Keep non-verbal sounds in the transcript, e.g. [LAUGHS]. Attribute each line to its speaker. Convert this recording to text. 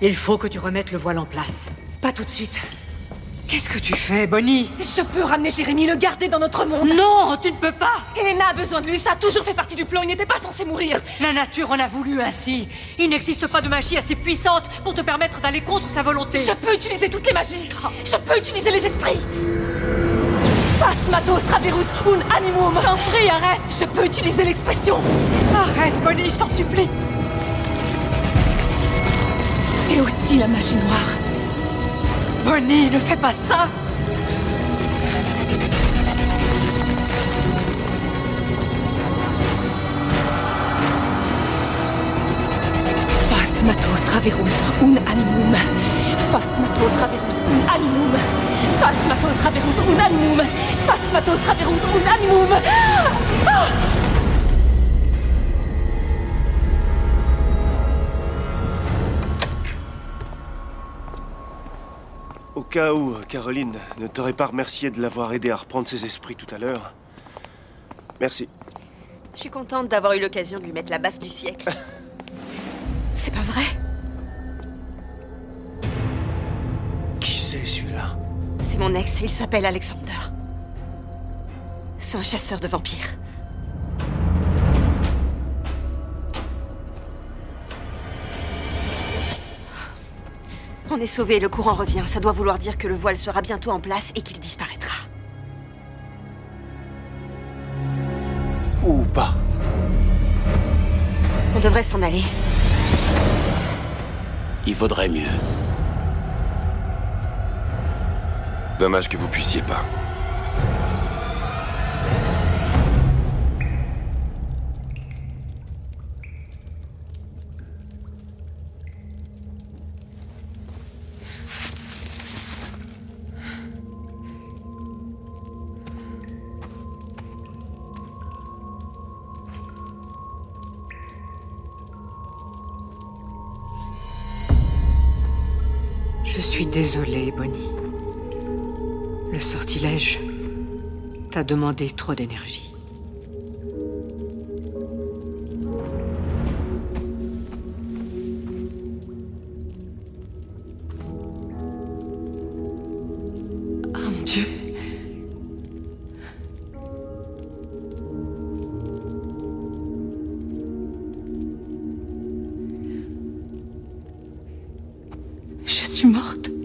Speaker 1: Il faut que tu remettes le voile en place.
Speaker 2: Pas tout de suite.
Speaker 1: Qu'est-ce que tu fais, Bonnie?
Speaker 2: Je peux ramener Jérémy, le garder dans notre monde.
Speaker 1: Non, tu ne peux pas
Speaker 2: Elena a besoin de lui, ça a toujours fait partie du plan, il n'était pas censé mourir.
Speaker 1: La nature en a voulu ainsi. Il n'existe pas de magie assez puissante pour te permettre d'aller contre sa volonté.
Speaker 2: Je peux utiliser toutes les magies. Je peux utiliser les esprits. Phasmatos Raverus un animum.
Speaker 1: T'en prie, arrête
Speaker 2: Je peux utiliser l'expression.
Speaker 1: Arrête, Bonnie, je t'en supplie.
Speaker 2: Et aussi la magie noire.
Speaker 1: Bonnie, ne fais pas ça
Speaker 2: Phasmatos Raverus un animum. Phasmatos Raverus un animum. Phasmatos Raverus un animum. Phasmatos Raverus un animum. Ah
Speaker 3: Au cas où Caroline ne t'aurait pas remercié de l'avoir aidé à reprendre ses esprits tout à l'heure. Merci.
Speaker 4: Je suis contente d'avoir eu l'occasion de lui mettre la baffe du siècle. [LAUGHS]
Speaker 2: C'est pas vrai
Speaker 3: Qui c'est celui-là?
Speaker 4: C'est mon ex et il s'appelle Alexander. C'est un chasseur de vampires. On est sauvé, le courant revient. Ça doit vouloir dire que le voile sera bientôt en place et qu'il disparaîtra.
Speaker 3: Ou pas
Speaker 4: On devrait s'en aller.
Speaker 5: Il vaudrait mieux.
Speaker 6: Dommage que vous puissiez pas.
Speaker 1: Je suis désolée, Bonnie. Le sortilège t'a demandé trop d'énergie.
Speaker 2: Je suis morte.